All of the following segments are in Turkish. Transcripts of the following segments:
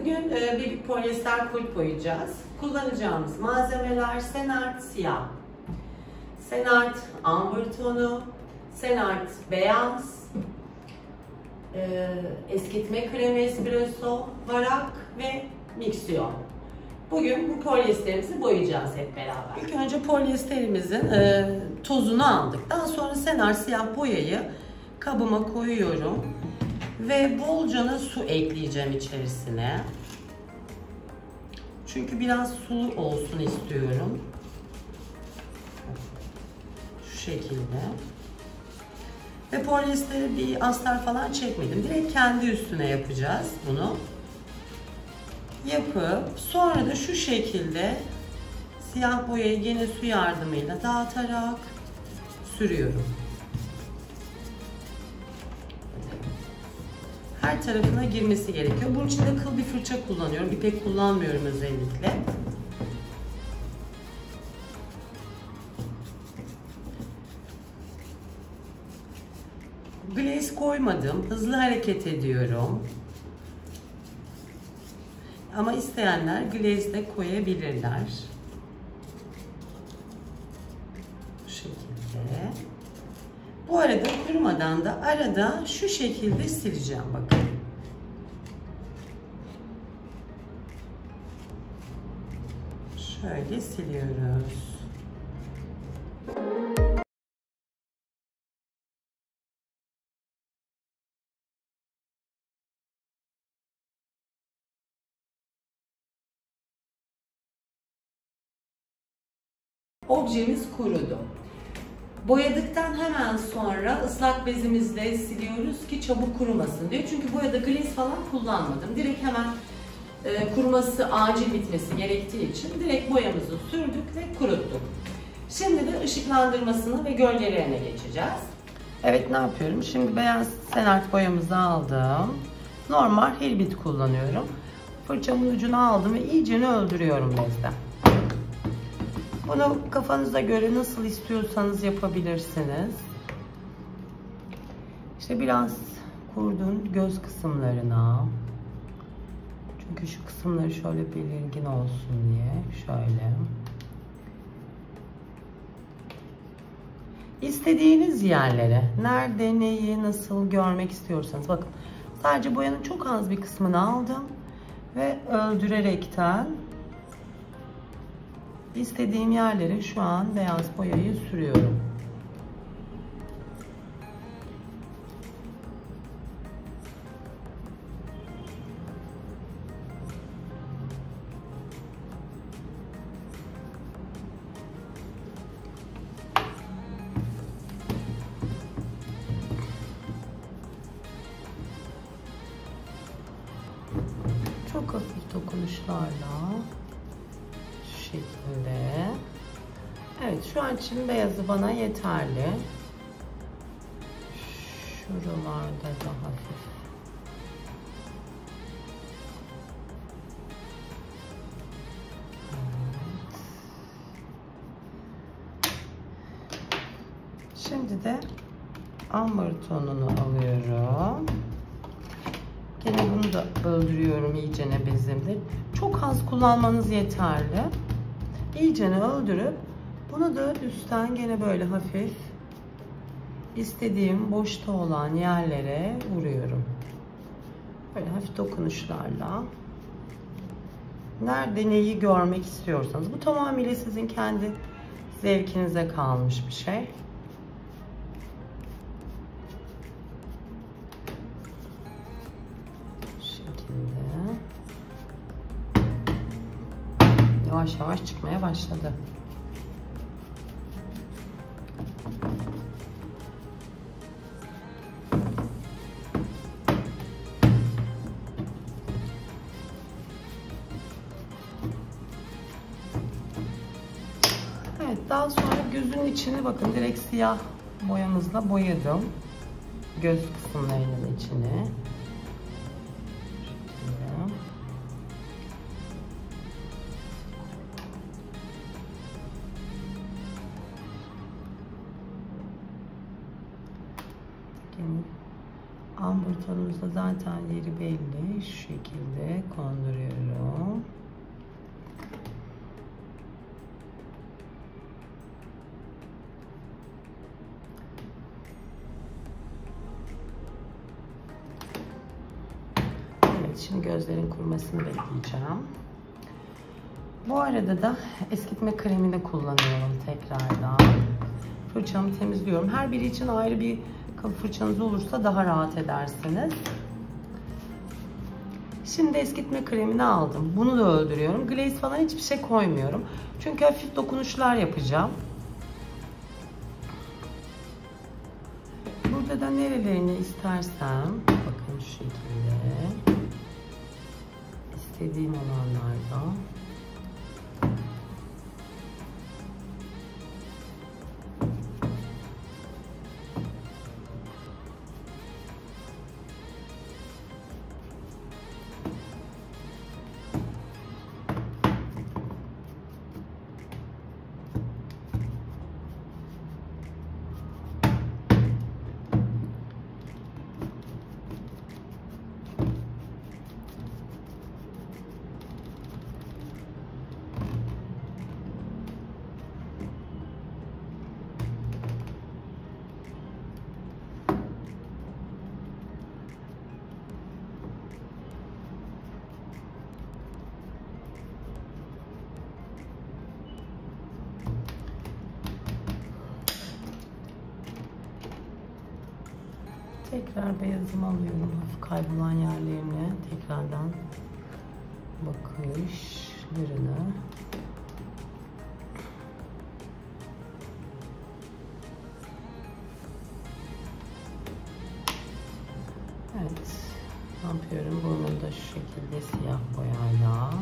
Bugün e, bir polyester kulp boyayacağız. Kullanacağımız malzemeler Senart siyah, Senart amber tonu, Senart beyaz, e, eskitme kremi espresso, varak ve miksiyon. Bugün bu polyesterimizi boyayacağız hep beraber. İlk önce polyesterimizin e, tozunu aldık. Daha sonra Senart siyah boyayı kabıma koyuyorum. Ve bolcana su ekleyeceğim içerisine. Çünkü biraz sulu olsun istiyorum. Şu şekilde. Ve polyesteri bir astar falan çekmedim. Direkt kendi üstüne yapacağız bunu. Yapıp sonra da şu şekilde siyah boyayı gene su yardımıyla dağıtarak sürüyorum. Her tarafına girmesi gerekiyor. Bunun için de kıl bir fırça kullanıyorum. İpek kullanmıyorum özellikle. Glaze koymadım. Hızlı hareket ediyorum. Ama isteyenler glaze de koyabilirler. Bu şekilde. Bu arada kurumadan da arada şu şekilde sileceğim bakın. Şöyle siliyoruz. Objemiz kurudu. Boyadıktan hemen sonra ıslak bezimizle siliyoruz ki çabuk kurumasın diye. Çünkü boyada glaze falan kullanmadım. Direkt hemen e, kuruması acil bitmesi gerektiği için direkt boyamızı sürdük ve kuruttuk. Şimdi de ışıklandırmasını ve gölgelerine geçeceğiz. Evet ne yapıyorum? Şimdi beyaz senart boyamızı aldım. Normal helbit kullanıyorum. Fırçamın ucunu aldım ve iyicene öldürüyorum bezde. Bunu kafanıza göre nasıl istiyorsanız yapabilirsiniz. İşte biraz kurdun göz kısımlarına. Çünkü şu kısımları şöyle belirgin olsun diye. Şöyle. İstediğiniz yerlere, nerede, neyi, nasıl görmek istiyorsanız. Bakın sadece boyanın çok az bir kısmını aldım. Ve öldürerekten istediğim yerlere şu an beyaz boyayı sürüyorum. Çok hafif dokunuşlarla şu şekilde. Evet şu an için beyazı bana yeterli. Şuralarda da hafif. Şimdi de amber tonunu alıyorum. Yine bunu da öldürüyorum iyicene bezimle. Çok az kullanmanız yeterli. İyicene öldürüp bunu da üstten gene böyle hafif istediğim boşta olan yerlere vuruyorum. Böyle hafif dokunuşlarla. Nerede neyi görmek istiyorsanız. Bu tamamıyla sizin kendi zevkinize kalmış bir şey. Yavaş yavaş çıkmaya başladı. Evet daha sonra gözün içini bakın direkt siyah boyamızla boyadım. Göz kısımlarının içine. Ambur tonumuzda zaten yeri belli. Şu şekilde konduruyorum. Evet, şimdi gözlerin kurumasını bekleyeceğim. Bu arada da eskitme kremini kullanıyorum tekrardan. Fırçamı temizliyorum. Her biri için ayrı bir fırçanız olursa daha rahat edersiniz. Şimdi eskitme kremini aldım. Bunu da öldürüyorum. Glaze falan hiçbir şey koymuyorum. Çünkü hafif dokunuşlar yapacağım. Burada da nerelerini istersem bakın şu şekilde istediğim olanlardan Tekrar beyazımı alıyorum. Kaybolan yerlerine tekrardan bakışlarını Evet. Ne yapıyorum? Burnunu da şu şekilde siyah boyayla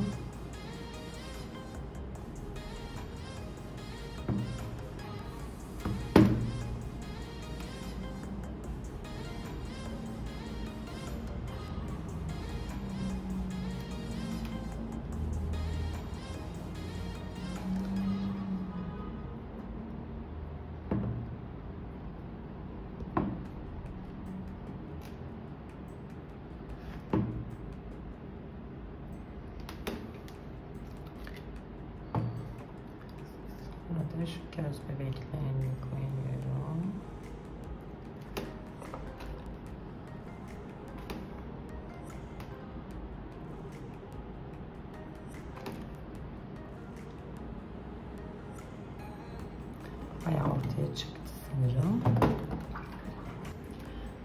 Bayağı ortaya çıktı sanırım.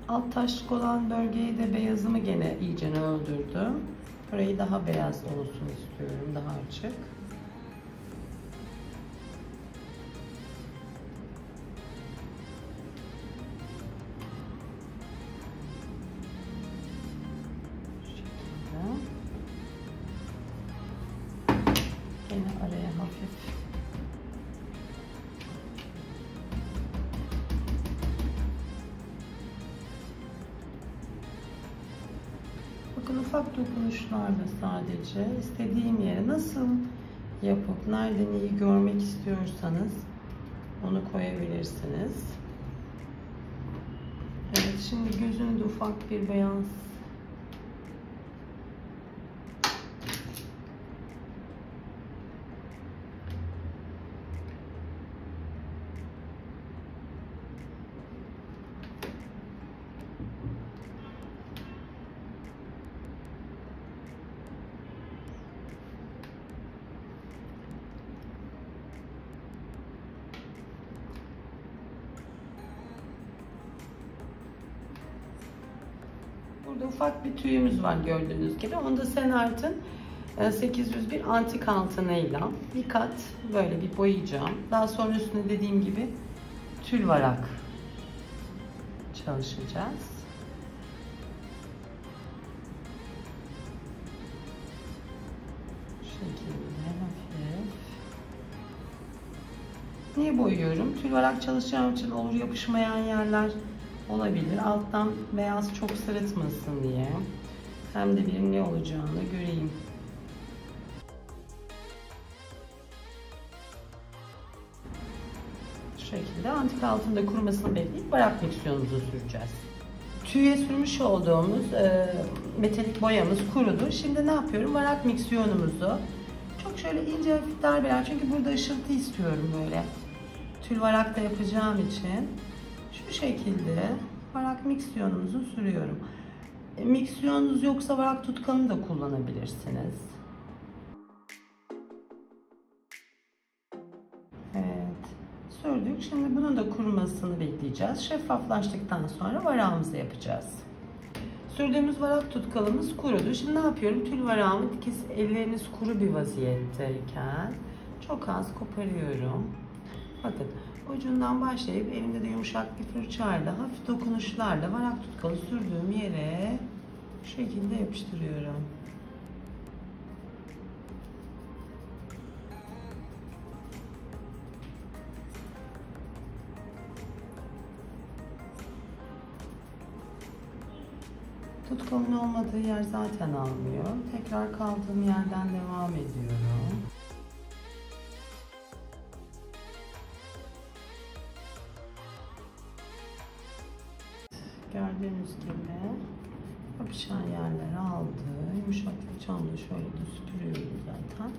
Alt taşlık olan bölgeyi de beyazımı gene iyice öldürdüm. Burayı daha beyaz olsun istiyorum, daha açık. Yine araya hafif ufak dokunuşlarla sadece istediğim yere nasıl yapıp nereden iyi görmek istiyorsanız onu koyabilirsiniz. Evet şimdi gözünü de ufak bir beyaz Burada ufak bir tüyümüz var gördüğünüz gibi. Onu da Senart'ın 801 e, antik altınıyla bir kat böyle bir boyayacağım. Daha sonra üstüne dediğim gibi tül varak çalışacağız. Şekilde hafif. Niye boyuyorum? Tül varak çalışacağım için olur yapışmayan yerler olabilir. Alttan beyaz çok sırıtmasın diye. Hem de bir ne olacağını göreyim. Şu şekilde antik altında kurumasını bekleyip barak miksiyonumuzu süreceğiz. tüye sürmüş olduğumuz e, metalik boyamız kurudu. Şimdi ne yapıyorum? Varak miksiyonumuzu çok şöyle ince hafif darbeler çünkü burada ışıltı istiyorum böyle. Tül varak da yapacağım için şu şekilde varak miksiyonumuzu sürüyorum. E, miksiyonunuz yoksa varak tutkanı da kullanabilirsiniz. Evet. Sürdük. Şimdi bunun da kurumasını bekleyeceğiz. Şeffaflaştıktan sonra varağımızı yapacağız. Sürdüğümüz varak tutkalımız kurudu. Şimdi ne yapıyorum? Tül varağımı elleriniz kuru bir vaziyetteyken çok az koparıyorum. Bakın ucundan başlayıp elimde de yumuşak bir fırçayla hafif dokunuşlarla varak tutkalı sürdüğüm yere şu şekilde yapıştırıyorum. Tutkalın olmadığı yer zaten almıyor. Tekrar kaldığım yerden devam ediyorum. Fırçamla şöyle de süpürüyorum zaten.